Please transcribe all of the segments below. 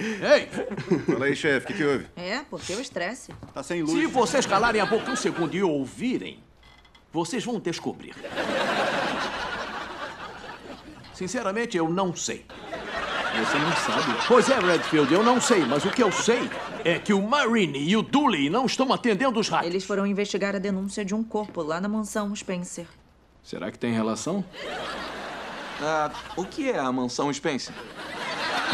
Ei! Fala aí, chefe, o que, que houve? É, porque o estresse. Tá sem luz. Se vocês calarem a boca um segundo e ouvirem, vocês vão descobrir. Sinceramente, eu não sei. Você não sabe. Pois é, Redfield, eu não sei, mas o que eu sei é que o Marine e o Dooley não estão atendendo os ratos. Eles foram investigar a denúncia de um corpo lá na mansão Spencer. Será que tem relação? Ah, o que é a mansão Spencer?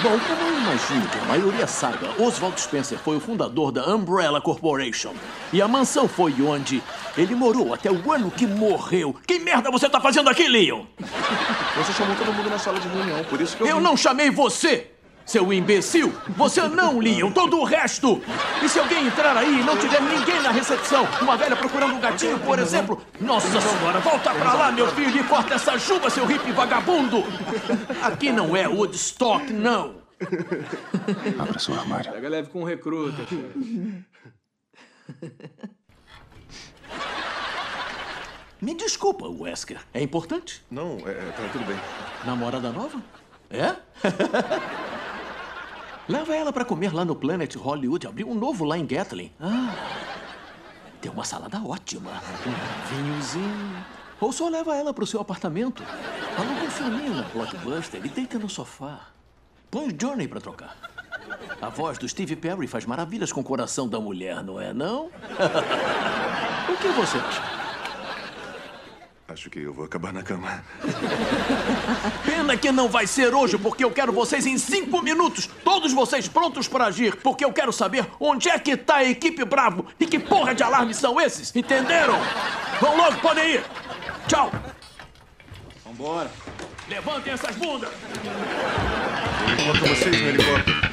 Bom, como eu imagino que a maioria saiba, Oswald Spencer foi o fundador da Umbrella Corporation. E a mansão foi onde ele morou até o ano que morreu. Que merda você tá fazendo aqui, Leon? Você chamou todo mundo na sala de reunião, por isso que eu. Eu não chamei você, seu imbecil. Você não, Leon, todo o resto. E se alguém entrar aí e não tiver ninguém na recepção, uma velha procurando um gatinho, por exemplo, nossa senhora, volta pra lá, meu filho, e corta essa chuva, seu hippie vagabundo. Aqui não é Woodstock, não. Abra seu armário. Pega leve com o recruta, chefe. Me desculpa, Wesker. É importante? Não, é, tá tudo bem. Namorada nova? É? Leva ela pra comer lá no Planet Hollywood. Abriu um novo lá em Gatlin. Ah, tem uma salada ótima. Um vinhozinho. Ou só leva ela pro seu apartamento. Aluga um filminho na Blockbuster e deita no sofá. Põe o Johnny pra trocar. A voz do Steve Perry faz maravilhas com o coração da mulher, não é não? o que você acha? Acho que eu vou acabar na cama. Pena que não vai ser hoje, porque eu quero vocês em cinco minutos. Todos vocês prontos para agir, porque eu quero saber onde é que tá a equipe Bravo e que porra de alarme são esses, entenderam? Vão logo, podem ir. Tchau. Vambora. Levantem essas bundas. Coloca vocês no helicóptero.